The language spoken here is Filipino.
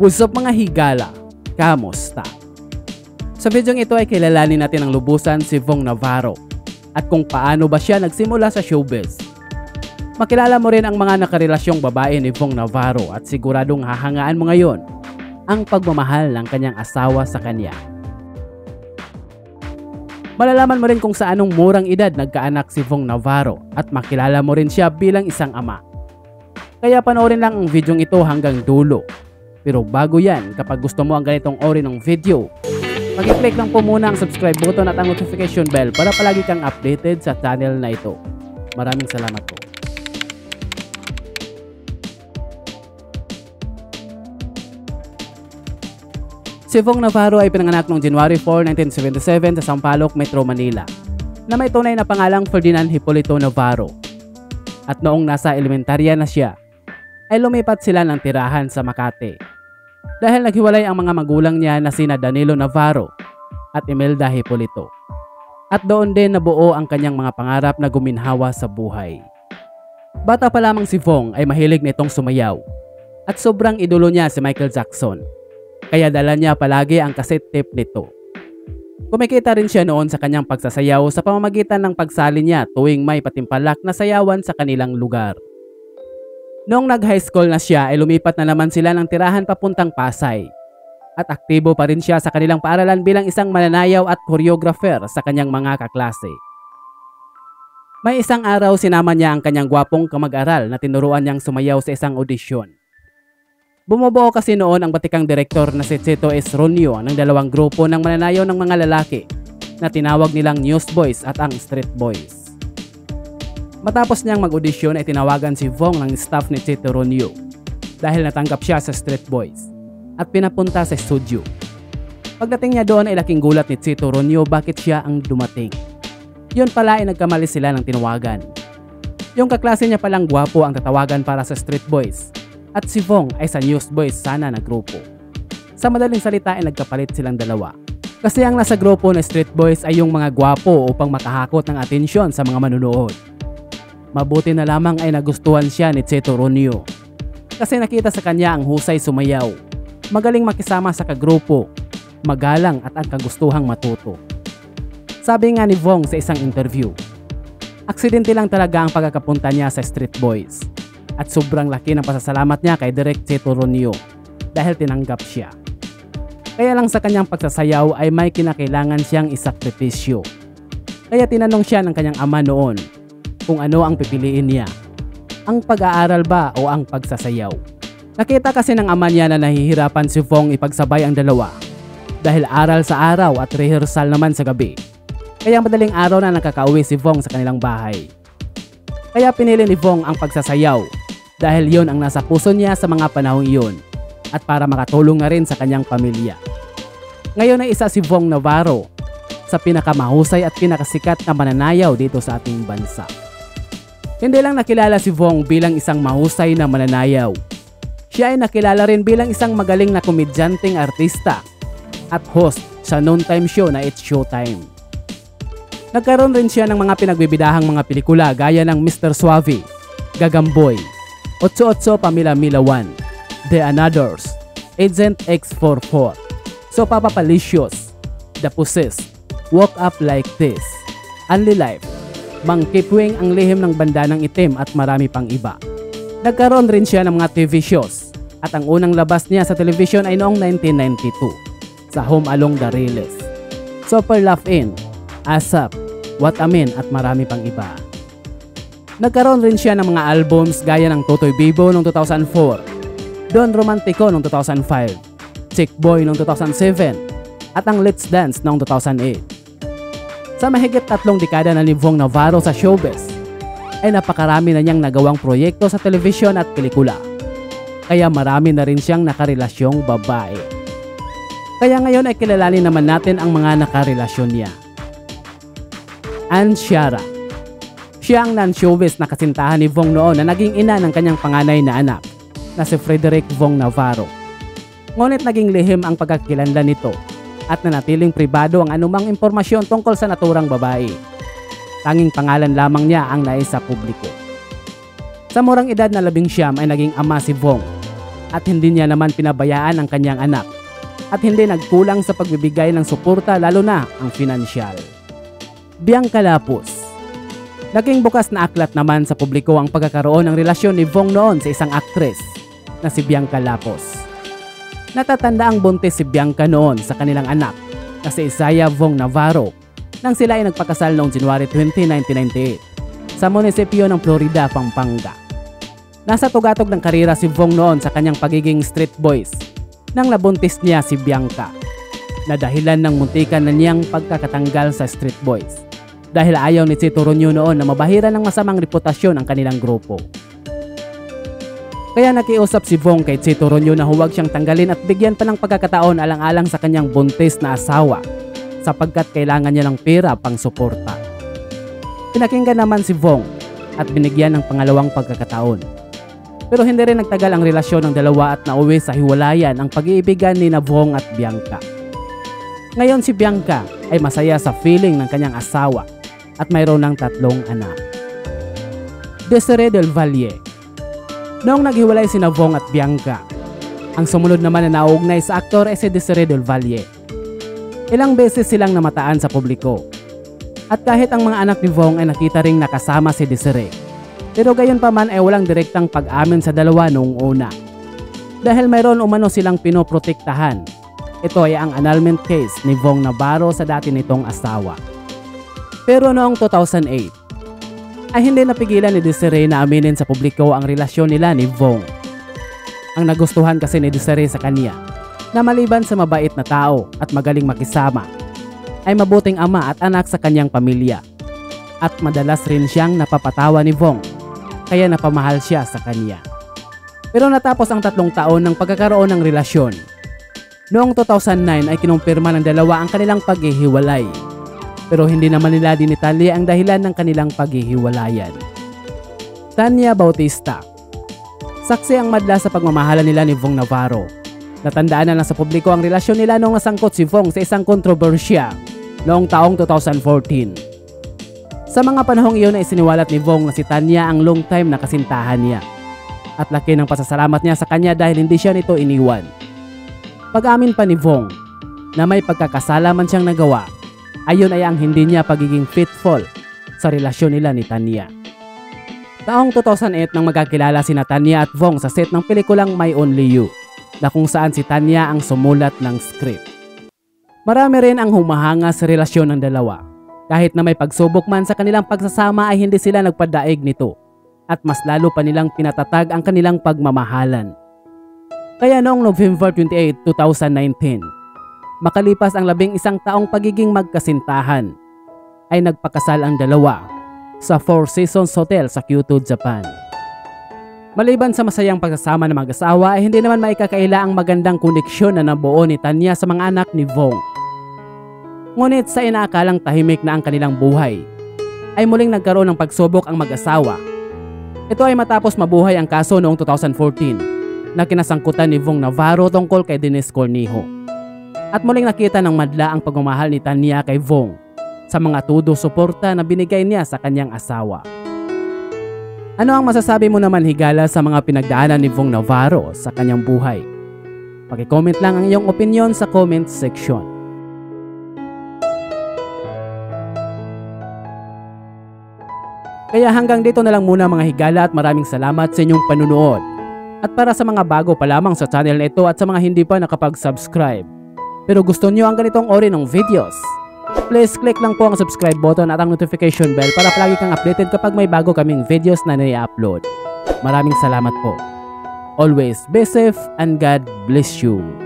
What's up mga higala? Kamusta? Sa videong ito ay kilalanin natin ang lubusan si Vong Navarro at kung paano ba siya nagsimula sa showbiz. Makilala mo rin ang mga nakarelasyong babae ni Vong Navarro at siguradong hahangaan mo ngayon ang pagmamahal ng kanyang asawa sa kanya. Malalaman mo rin kung sa anong murang edad nagkaanak si Vong Navarro at makilala mo rin siya bilang isang ama. Kaya panoorin lang ang videong ito hanggang dulo. Pero bago yan, kapag gusto mo ang ganitong ori ng video, mag-click lang po muna ang subscribe button at ang notification bell para palagi kang updated sa channel na ito. Maraming salamat po. Si Vong Navarro ay pinanganak noong January 4, 1977 sa Sampaloc, Metro Manila na may tunay na pangalang Ferdinand Hipolito Navarro. At noong nasa elementarya na siya, ay lumipat sila ng tirahan sa Makati. Dahil naghiwalay ang mga magulang niya na sina Danilo Navarro at Imelda Hipolito. At doon din nabuo ang kanyang mga pangarap na guminhawa sa buhay. Bata pa lamang si Vong ay mahilig nitong sumayaw at sobrang idolo niya si Michael Jackson kaya dala niya palagi ang cassette tape nito. Kumikita rin siya noon sa kanyang pagsasayaw sa pamamagitan ng pagsali niya tuwing may patimpalak na sayawan sa kanilang lugar. Noong nag-high school na siya ay lumipat na naman sila ng tirahan papuntang Pasay. At aktibo pa rin siya sa kanilang paaralan bilang isang mananayaw at choreographer sa kanyang mga kaklase. May isang araw sinama niya ang kanyang gwapong kamag-aral na tinuruan niyang sumayaw sa isang audition. Bumubuo kasi noon ang batikang direktor na si Cito S. Ronio ng dalawang grupo ng mananayaw ng mga lalaki na tinawag nilang Newsboys at ang Street Boys. Matapos niyang mag-audition ay tinawagan si Vong ng staff ni Cito Ronio dahil natanggap siya sa Street Boys at pinapunta sa studio. Pagdating niya doon ay laking gulat ni Cito Ronio bakit siya ang dumating. Yun pala ay nagkamali sila ng tinawagan. Yung kaklase niya palang gwapo ang tatawagan para sa Street Boys at si Vong ay sa Newsboys sana na grupo. Sa madaling salita ay nagkapalit silang dalawa. Kasi ang nasa grupo na Street Boys ay yung mga gwapo upang makahakot ng atensyon sa mga manunood. Mabuti na lamang ay nagustuhan siya ni Cheto Ronio. Kasi nakita sa kanya ang husay sumayaw, magaling makisama sa kagrupo, magalang at ang kagustuhang matuto. Sabi nga ni Vong sa isang interview, aksidente lang talaga ang pagkakapunta niya sa Street Boys at sobrang laki ng pasasalamat niya kay Direk Cheto Ronio dahil tinanggap siya. Kaya lang sa kanyang pagsasayaw ay may kinakailangan siyang isakripisyo. Kaya tinanong siya ng kanyang ama noon kung ano ang pipiliin niya. Ang pag-aaral ba o ang pagsasayaw? Nakita kasi ng ama niya na nahihirapan si Fong ipagsabay ang dalawa dahil aral sa araw at rehearsal naman sa gabi. Kaya madaling araw na nakakauwi si Fong sa kanilang bahay. Kaya pinili ni Fong ang pagsasayaw dahil yon ang nasa puso niya sa mga panahong iyon at para makatulong na rin sa kanyang pamilya. Ngayon ay isa si Vong Navarro sa pinakamahusay at pinakasikat na mananayaw dito sa ating bansa. Hindi lang nakilala si Vong bilang isang mahusay na mananayaw. Siya ay nakilala rin bilang isang magaling na komedyanteng artista at host sa noontime show na It's Showtime. Nagkaroon rin siya ng mga pinagbibidahang mga pelikula gaya ng Mr. Suave, Gagamboy, 88 Pamila Mila 1, The Anothers, Agent X44, So Papa Palicious, The Possessed, Walk Up Like This, Only Life, Mang Kipwing ang lihim ng banda ng itim at marami pang iba. Nagkaroon rin siya ng mga TV shows at ang unang labas niya sa television ay noong 1992 sa Home Along the Rails. Super Laugh In, ASAP, What Amen at marami pang iba. Nagkaroon rin siya ng mga albums gaya ng Totoy Bibo noong 2004, Don Romantico noong 2005, Chick Boy noong 2007, at ang Let's Dance noong 2008. Sa mahigit tatlong dekada na ni Vong Navarro sa showbiz, ay napakarami na niyang nagawang proyekto sa telebisyon at pelikula. Kaya marami na rin siyang nakarelasyong babae. Kaya ngayon ay kilalanin naman natin ang mga nakarelasyon niya. Ann Shiara siya ang non-showbiz na kasintahan ni Vong noon na naging ina ng kanyang panganay na anak na si Frederick Vong Navarro. Ngunit naging lihim ang pagkakilanlan nito at nanatiling pribado ang anumang impormasyon tungkol sa naturang babae. Tanging pangalan lamang niya ang nais sa publiko. Sa murang edad na labing siyam ay naging ama si Vong at hindi niya naman pinabayaan ang kanyang anak at hindi nagkulang sa pagbibigay ng suporta lalo na ang finansyal. Bianca Lapus Naging bukas na aklat naman sa publiko ang pagkakaroon ng relasyon ni Vong noon sa isang aktres na si Bianca Lapos. Natatanda ang buntis si Bianca noon sa kanilang anak na si Isaiah Vong Navarro nang sila ay nagpakasal noong January 20, 1998 sa munisipyo ng Florida, Pampanga. Nasa tugatog ng karira si Vong noon sa kanyang pagiging street boys nang nabuntis niya si Bianca na dahilan ng muntikan na niyang pagkakatanggal sa street boys dahil ayaw ni Chito Ronyo noon na mabahira ng masamang reputasyon ang kanilang grupo. Kaya nakiusap si Vong kay Chito Ronyo na huwag siyang tanggalin at bigyan pa ng pagkakataon alang-alang sa kanyang buntis na asawa sapagkat kailangan niya ng pera pang suporta. Pinakinggan naman si Vong at binigyan ng pangalawang pagkakataon. Pero hindi rin nagtagal ang relasyon ng dalawa at nauwi sa hiwalayan ang pag-iibigan ni na Vong at Bianca. Ngayon si Bianca ay masaya sa feeling ng kanyang asawa at mayroon ng tatlong anak. Desiree Del Valle Noong naghiwalay si Navong at Bianca, ang sumunod naman na nauugnay sa aktor ay si Desiree Del. Ilang beses silang namataan sa publiko. At kahit ang mga anak ni Vong ay nakita ring nakasama si Desiree. Pero gayon pa man ay walang direktang pag-amin sa dalawa noong una. Dahil mayroon umano silang pinoprotektahan. Ito ay ang annulment case ni Vong Navarro sa dati nitong asawa. Pero noong 2008, ay hindi napigilan ni Desiree na aminin sa publiko ang relasyon nila ni Vong. Ang nagustuhan kasi ni Desiree sa kanya na maliban sa mabait na tao at magaling makisama, ay mabuting ama at anak sa kanyang pamilya. At madalas rin siyang napapatawa ni Vong, kaya napamahal siya sa kanya. Pero natapos ang tatlong taon ng pagkakaroon ng relasyon. Noong 2009 ay kinumpirma ng dalawa ang kanilang paghihiwalay pero hindi naman nila dinitalye ang dahilan ng kanilang paghihiwalayan. Tanya Bautista Saksi ang madla sa pagmamahalan nila ni Vong Navarro. Natandaan na lang sa publiko ang relasyon nila noong nasangkot si Vong sa isang kontrobersya noong taong 2014. Sa mga panahong iyon ay siniwalat ni Vong na si Tanya ang long time na kasintahan niya. At laki ng pasasalamat niya sa kanya dahil hindi siya nito iniwan. Pag-amin pa ni Vong na may pagkakasala man siyang nagawa Ayon ay ang hindi niya pagiging faithful sa relasyon nila ni Tanya. Taong 2008 nang magkakilala si Tanya at Vong sa set ng pelikulang My Only You na kung saan si Tanya ang sumulat ng script. Marami rin ang humahanga sa relasyon ng dalawa. Kahit na may pagsubok man sa kanilang pagsasama ay hindi sila nagpadaig nito at mas lalo pa nilang pinatatag ang kanilang pagmamahalan. Kaya noong November 28, 2019, Makalipas ang labing isang taong pagiging magkasintahan, ay nagpakasal ang dalawa sa Four Seasons Hotel sa Kyoto, Japan. Maliban sa masayang pagsasama ng mag-asawa ay hindi naman maikakaila ang magandang koneksyon na nabuo ni Tanya sa mga anak ni Vong. Ngunit sa inaakalang tahimik na ang kanilang buhay, ay muling nagkaroon ng pagsubok ang mag-asawa. Ito ay matapos mabuhay ang kaso noong 2014 na kinasangkutan ni Vong Navarro tungkol kay Dennis Cornejo. At muling nakita ng madla ang pagmamahal ni Tanya kay Vong sa mga tudo suporta na binigay niya sa kanyang asawa. Ano ang masasabi mo naman higala sa mga pinagdaanan ni Vong Navarro sa kanyang buhay? Paki-comment lang ang iyong opinion sa comment section. Kaya hanggang dito na lang muna mga higala at maraming salamat sa inyong panunood. At para sa mga bago pa lamang sa channel na ito at sa mga hindi pa nakapag-subscribe, pero gusto nyo ang ganitong ori ng videos, please click lang po ang subscribe button at ang notification bell para palagi kang updated kapag may bago kaming videos na nai-upload. Maraming salamat po. Always be safe and God bless you.